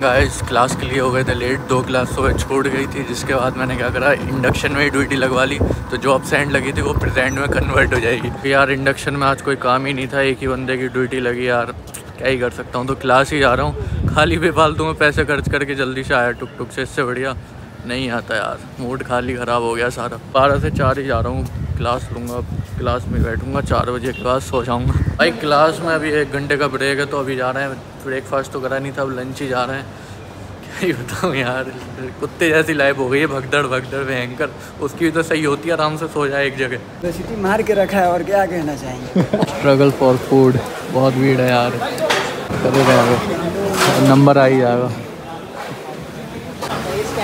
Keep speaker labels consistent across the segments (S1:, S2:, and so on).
S1: Guys class के लिए हो गए थे लेट दो क्लास सुबह छूट गई थी, जिसके बाद मैंने क्या करा इंडक्शन में ही ड्यूटी लगवा ली तो जो अपसेंट लगी थी वो प्रेजेंट में कन्वर्ट हो जाएगी। यार इंडक्शन में आज कोई काम ही नहीं था, एक ही बंदे की ड्यूटी लगी यार, क्या ही कर सकता हूँ तो क्लास ही जा रहा हूँ, खाली बेफालतू में पैसे खर्च करके जल्दी से आया टुक टुक से, इससे बढ़िया नहीं आता यार मूड खाली ख़राब हो गया सारा, बारह से चार ही जा रहा हूँ। क्लास लूँगा क्लास में बैठूँगा चार बजे क्लास सो जाऊँगा। भाई क्लास में अभी एक घंटे का ब्रेक है तो अभी जा रहे हैं। ब्रेकफास्ट तो करा नहीं था अब लंच ही जा रहे हैं। क्या ही बताऊँ यार कुत्ते जैसी लाइफ हो गई है भगदड़ भगदड़ भयंकर। उसकी भी तो सही होती है आराम से सो जाए एक जगह।
S2: सिटी मार के रखा है और क्या कहना चाहेंगे?
S1: स्ट्रगल फॉर फ़ूड बहुत भीड़ है यार। करे नंबर आ ही जाएगा।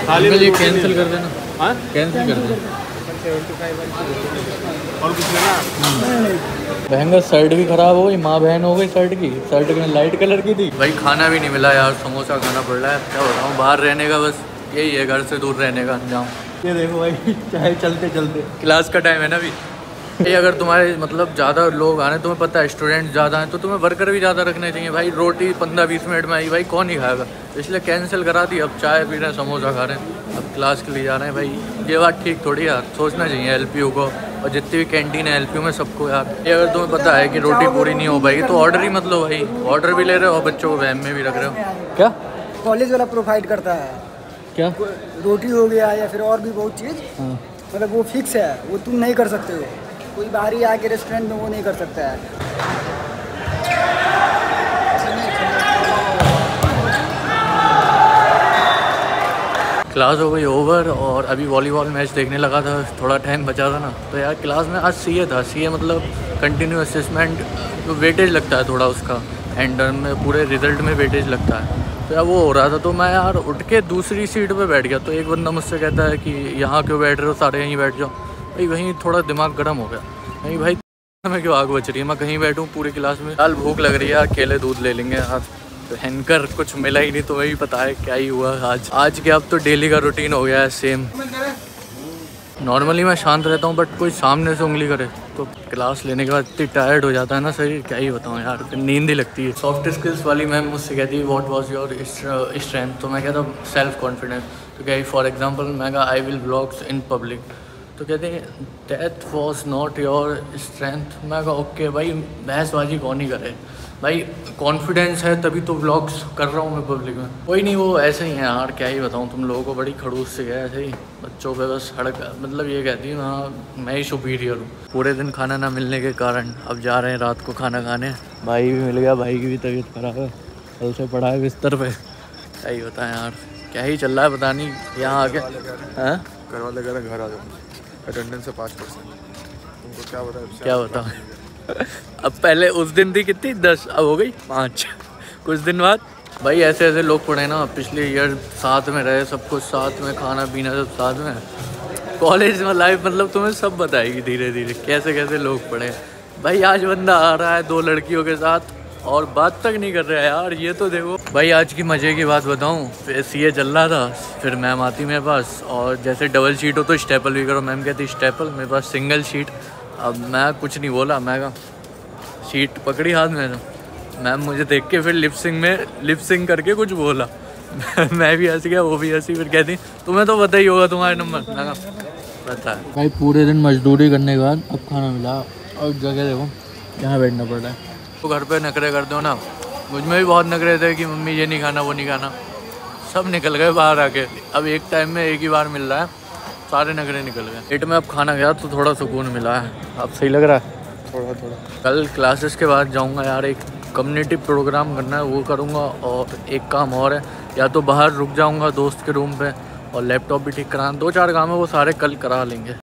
S1: कैंसिल कर देना।
S3: हाँ?
S1: कैंसिल कर देना।
S3: और कुछ लेना
S1: बहन का शर्ट भी खराब हो गई माँ बहन हो गई शर्ट की। शर्ट में लाइट कलर की थी? भाई खाना भी नहीं मिला यार समोसा खाना पड़ रहा है। क्या बताऊँ बाहर रहने का बस यही है घर से दूर रहने का अंजाम। ये देखो भाई चाहे चलते चलते। क्लास का टाइम है ना अभी? ये अगर तुम्हारे मतलब ज़्यादा लोग आ रहे हैं तुम्हें पता है स्टूडेंट ज़्यादा हैं तो तुम्हें वर्कर भी ज़्यादा रखने चाहिए। भाई रोटी पंद्रह बीस मिनट में आई भाई कौन ही खाएगा? इसलिए कैंसिल करा दी अब चाय पी रहे हैं समोसा खा रहे हैं। अब क्लास के लिए जा रहे हैं भाई ये बात ठीक थोड़ी यार सोचना चाहिए एल को और जितनी भी कैंटीन है एल में सबको यार। ये अगर तुम्हें पता है कि रोटी पूरी नहीं हो पाएगी तो ऑर्डर ही मतलब भाई। ऑर्डर भी ले रहे हो और बच्चों को वैम में भी रख रहे हो। क्या?
S2: कॉलेज वाला प्रोवाइड करता है।
S1: क्या?
S2: रोटी हो गया या फिर और भी बहुत चीज़
S1: हाँ।
S2: मतलब वो फिक्स है वो तुम नहीं कर सकते हो। कोई बाहरी आके रेस्टोरेंट में वो नहीं कर सकता है।
S1: क्लास हो गई ओवर और अभी वॉलीबॉल मैच देखने लगा था, थोड़ा टाइम बचा था ना। तो यार क्लास में आज सी था। सी मतलब कंटिन्यू असेसमेंट वेटेज लगता है थोड़ा उसका एंड में पूरे रिज़ल्ट में वेटेज लगता है। तो यार वो हो रहा था तो मैं यार उठ के दूसरी सीट पे बैठ गया। तो एक बंदा मुझसे कहता है कि, यहाँ क्यों बैठ रहे हो? सारे यहीं बैठ जाओ। भाई वहीं थोड़ा दिमाग गर्म हो गया। नहीं भाई, मैं क्यों आग बच रही है? मैं कहीं बैठूँ पूरी क्लास में। यार भूख लग रही है, अकेले दूध ले लेंगे। यार तो हैंकर कुछ मिला ही नहीं तो वही पता है क्या ही हुआ आज। आज के अब तो डेली का रूटीन हो गया है सेम नॉर्मली मैं शांत रहता हूँ बट कोई सामने से उंगली करे तो क्लास लेने के बाद इतनी टायर्ड हो जाता है ना शरीर क्या ही बताऊँ यार नींद ही लगती है। सॉफ्ट स्किल्स वाली मैम मुझसे कहती है वॉट वॉज़ योर स्ट्रेंथ तो मैं कहता हूँ सेल्फ कॉन्फिडेंस तो क्या फॉर एग्ज़ाम्पल मैं कहा I will blogs in public तो कहते हैं that was not your strength मैं कहा ओके भाई, बहसबाजी कौन ही करे? भाई कॉन्फिडेंस है तभी तो व्लॉग्स कर रहा हूँ मैं पब्लिक में। कोई नहीं, वो ऐसे ही है यार, क्या ही बताऊँ तुम लोगों को, बड़ी खड़ूस से गया ऐसे ही। बच्चों पे बस हड़क मतलब ये कहती हूँ हाँ मैं ही सुपीरियर हूँ। पूरे दिन खाना ना मिलने के कारण अब जा रहे हैं रात को खाना खाने। भाई भी मिल गया, भाई की भी तबीयत खराब है। कल से पड़ा है बिस्तर पर क्या ही बताएँ यार, क्या ही चल रहा है, पता नहीं, यहाँ आके हाँ?
S3: घर वाले कह रहे घर आ जाओ। अटेंडेंस से पाँच परसेंट तुमको क्या बताया
S1: क्या बताऊँ अब पहले उस दिन थी कितनी? दस। अब हो गई पाँच। कुछ दिन बाद, भाई ऐसे ऐसे लोग पढ़े ना, पिछले ईयर साथ में रहे, सब कुछ साथ में, खाना, पीना सब साथ में। कॉलेज में लाइफ मतलब तुम्हें सब बताएगी धीरे धीरे कैसे कैसे लोग पढ़े भाई आज बंदा आ रहा है दो लड़कियों के साथ और बात तक नहीं कर रहा यार, ये तो देखो। भाई, आज की मज़े की बात बताऊँ सी ए चल रहा था, फिर मैम आती मेरे पास, और जैसे डबल शीट हो तो स्टेपल भी करो। मैम कहती स्टेपल मेरे पास सिंगल शीट अब मैं कुछ नहीं बोला, मैं कहा शीट पकड़ी हाथ में मैम मुझे देख के फिर लिपसिंग में लिपसिंग करके कुछ बोला। मैं भी हंस गया, वो भी हँसी, फिर कहती, तुम्हें तो पता ही होगा तुम्हारा नंबर। मैं पता है। भाई, पूरे दिन मजदूरी करने के बाद अब खाना मिला। और जगह देखो, यहाँ बैठना पड़ रहा है। तो घर पे नखरे कर दो ना। मुझमें भी बहुत नखरे थे कि मम्मी ये नहीं खाना वो नहीं खाना। सब निकल गए बाहर आके। अब एक टाइम में एक ही बार मिल रहा है। सारे नखरे निकल गए। पेट में अब खाना गया तो थोड़ा सुकून मिला है। अब सही लग रहा है? थोड़ा थोड़ा। कल क्लासेस के बाद जाऊँगा यार एक कम्युनिटी प्रोग्राम करना है वो करूँगा। और एक काम और है या तो बाहर रुक जाऊँगा दोस्त के रूम पर और लैपटॉप भी ठीक कराना दो चार काम है वो सारे कल करा लेंगे।